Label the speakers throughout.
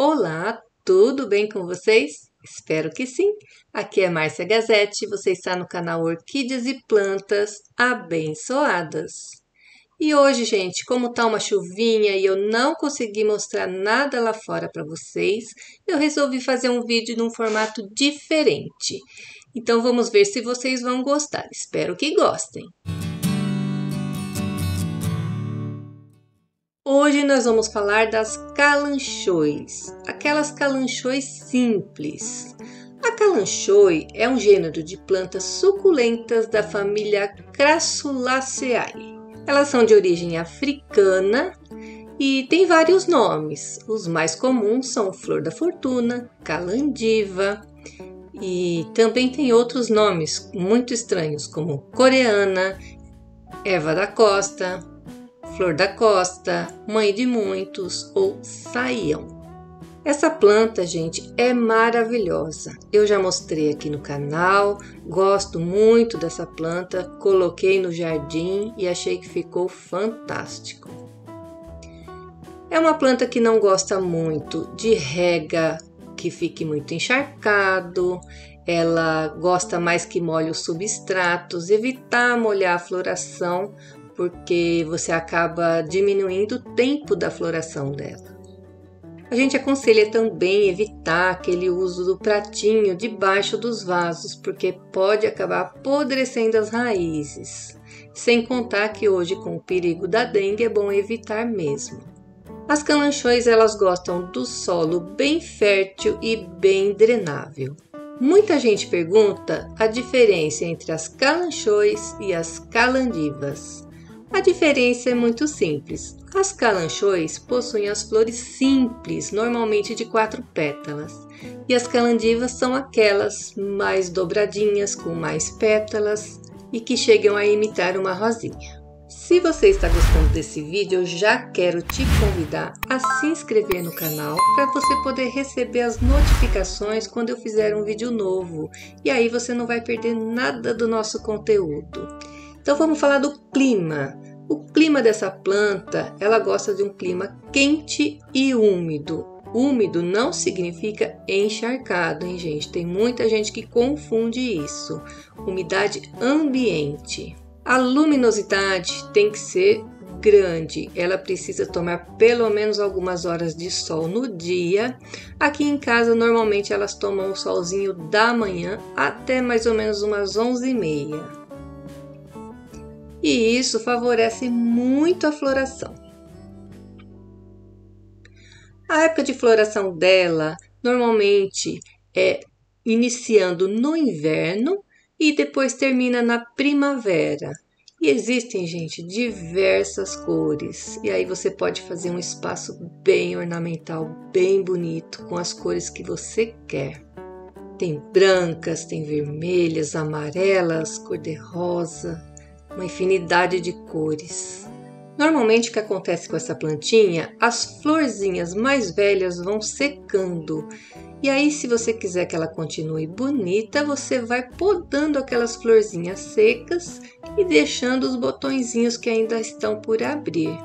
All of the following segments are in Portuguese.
Speaker 1: Olá, tudo bem com vocês? Espero que sim. Aqui é Márcia Gazete, você está no canal Orquídeas e Plantas Abençoadas. E hoje, gente, como tá uma chuvinha e eu não consegui mostrar nada lá fora para vocês, eu resolvi fazer um vídeo num formato diferente. Então vamos ver se vocês vão gostar. Espero que gostem. Hoje nós vamos falar das calanchois, aquelas calanchois simples. A calanchoi é um gênero de plantas suculentas da família Crassulaceae. Elas são de origem africana e tem vários nomes. Os mais comuns são flor da fortuna, calandiva e também tem outros nomes muito estranhos, como coreana, Eva da Costa, flor da costa, mãe de muitos ou saião. Essa planta, gente, é maravilhosa. Eu já mostrei aqui no canal, gosto muito dessa planta, coloquei no jardim e achei que ficou fantástico. É uma planta que não gosta muito de rega que fique muito encharcado, ela gosta mais que molhe os substratos, evitar molhar a floração, porque você acaba diminuindo o tempo da floração dela. A gente aconselha também evitar aquele uso do pratinho debaixo dos vasos, porque pode acabar apodrecendo as raízes. Sem contar que hoje, com o perigo da dengue, é bom evitar mesmo. As calanchões elas gostam do solo bem fértil e bem drenável. Muita gente pergunta a diferença entre as calanchões e as calandivas. A diferença é muito simples. As calanchões possuem as flores simples, normalmente de quatro pétalas, e as calandivas são aquelas mais dobradinhas, com mais pétalas e que chegam a imitar uma rosinha. Se você está gostando desse vídeo, eu já quero te convidar a se inscrever no canal para você poder receber as notificações quando eu fizer um vídeo novo. E aí você não vai perder nada do nosso conteúdo. Então vamos falar do clima. O clima dessa planta, ela gosta de um clima quente e úmido. Úmido não significa encharcado, hein, gente? Tem muita gente que confunde isso. Umidade ambiente. A luminosidade tem que ser grande, ela precisa tomar pelo menos algumas horas de sol no dia. Aqui em casa, normalmente elas tomam o solzinho da manhã até mais ou menos umas 11h30 e isso favorece muito a floração. A época de floração dela normalmente é iniciando no inverno e depois termina na primavera. E existem, gente, diversas cores. E aí você pode fazer um espaço bem ornamental, bem bonito, com as cores que você quer. Tem brancas, tem vermelhas, amarelas, cor-de-rosa, uma infinidade de cores. Normalmente o que acontece com essa plantinha, as florzinhas mais velhas vão secando. E aí, se você quiser que ela continue bonita, você vai podando aquelas florzinhas secas e deixando os botõezinhos que ainda estão por abrir.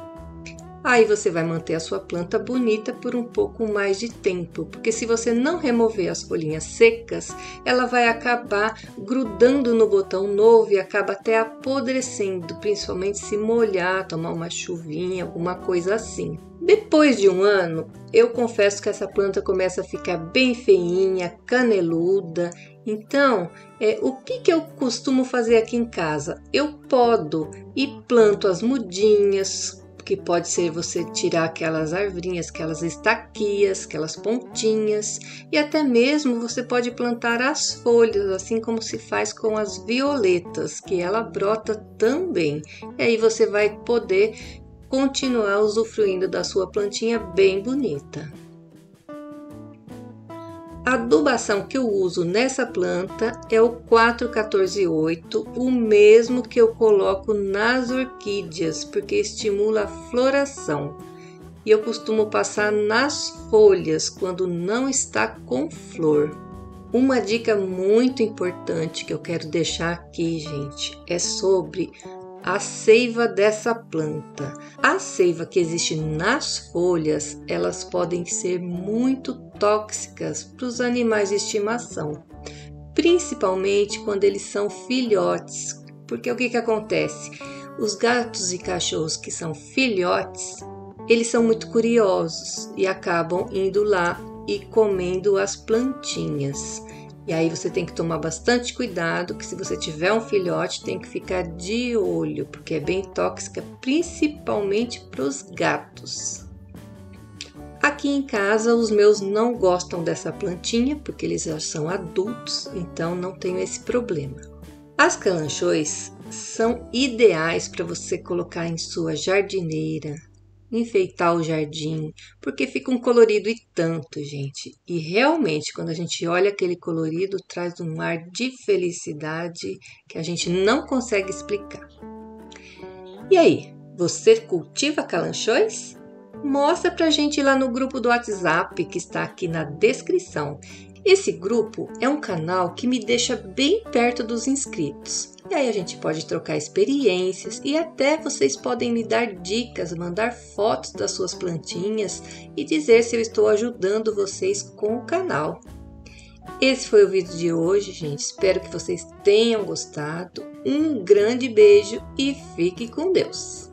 Speaker 1: Aí você vai manter a sua planta bonita por um pouco mais de tempo, porque se você não remover as folhinhas secas, ela vai acabar grudando no botão novo e acaba até apodrecendo, principalmente se molhar, tomar uma chuvinha, alguma coisa assim. Depois de um ano, eu confesso que essa planta começa a ficar bem feinha, caneluda. Então, é, o que, que eu costumo fazer aqui em casa? Eu podo e planto as mudinhas, que pode ser você tirar aquelas arvrinhas, aquelas estaquias, aquelas pontinhas, e até mesmo você pode plantar as folhas, assim como se faz com as violetas, que ela brota também. E aí você vai poder continuar usufruindo da sua plantinha bem bonita. Adubação que eu uso nessa planta é o 4148, o mesmo que eu coloco nas orquídeas, porque estimula a floração. E eu costumo passar nas folhas quando não está com flor. Uma dica muito importante que eu quero deixar aqui, gente, é sobre a seiva dessa planta. A seiva que existe nas folhas, elas podem ser muito tóxicas para os animais de estimação, principalmente quando eles são filhotes. Porque o que, que acontece? Os gatos e cachorros que são filhotes, eles são muito curiosos e acabam indo lá e comendo as plantinhas. E aí você tem que tomar bastante cuidado, que se você tiver um filhote, tem que ficar de olho, porque é bem tóxica, principalmente para os gatos. Aqui em casa, os meus não gostam dessa plantinha, porque eles já são adultos, então não tenho esse problema. As calanchões são ideais para você colocar em sua jardineira, enfeitar o jardim, porque fica um colorido e tanto, gente. E realmente, quando a gente olha aquele colorido, traz um ar de felicidade que a gente não consegue explicar. E aí, você cultiva calanchões? Mostra pra gente lá no grupo do WhatsApp que está aqui na descrição. Esse grupo é um canal que me deixa bem perto dos inscritos. E aí a gente pode trocar experiências e até vocês podem me dar dicas, mandar fotos das suas plantinhas e dizer se eu estou ajudando vocês com o canal. Esse foi o vídeo de hoje, gente. Espero que vocês tenham gostado. Um grande beijo e fique com Deus!